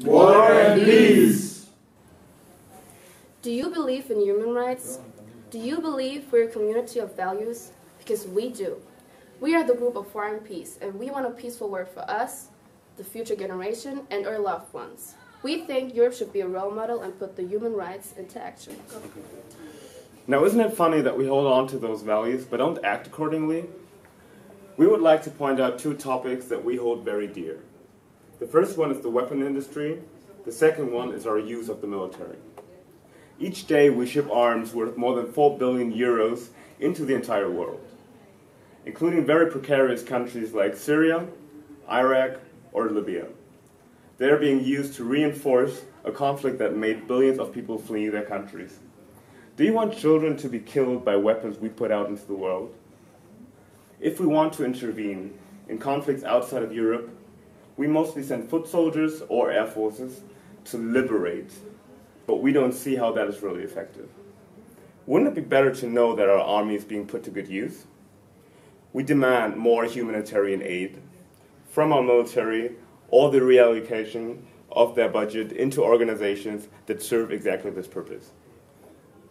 War and peace. Do you believe in human rights? Do you believe we're a community of values? Because we do. We are the group of War and Peace, and we want a peaceful world for us, the future generation, and our loved ones. We think Europe should be a role model and put the human rights into action. Now, isn't it funny that we hold on to those values but don't act accordingly? We would like to point out two topics that we hold very dear. The first one is the weapon industry, the second one is our use of the military. Each day we ship arms worth more than 4 billion euros into the entire world, including very precarious countries like Syria, Iraq, or Libya. They are being used to reinforce a conflict that made billions of people flee their countries. Do you want children to be killed by weapons we put out into the world? If we want to intervene in conflicts outside of Europe, we mostly send foot soldiers or air forces to liberate, but we don't see how that is really effective. Wouldn't it be better to know that our army is being put to good use? We demand more humanitarian aid from our military or the reallocation of their budget into organizations that serve exactly this purpose.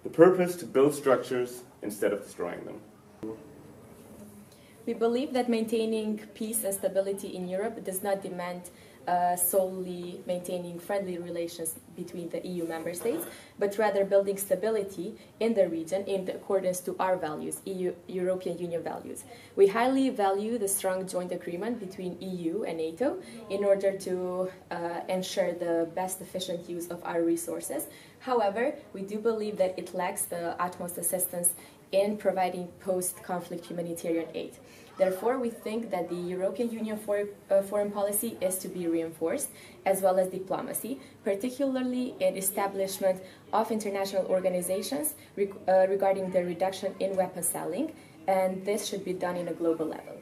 The purpose to build structures instead of destroying them. We believe that maintaining peace and stability in Europe does not demand uh, solely maintaining friendly relations between the EU member states, but rather building stability in the region in accordance to our values, EU, European Union values. We highly value the strong joint agreement between EU and NATO in order to uh, ensure the best efficient use of our resources. However, we do believe that it lacks the utmost assistance in providing post-conflict humanitarian aid. Therefore, we think that the European Union for, uh, foreign policy is to be reinforced, as well as diplomacy, particularly in establishment of international organizations uh, regarding the reduction in weapon selling, and this should be done in a global level.